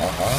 Oh,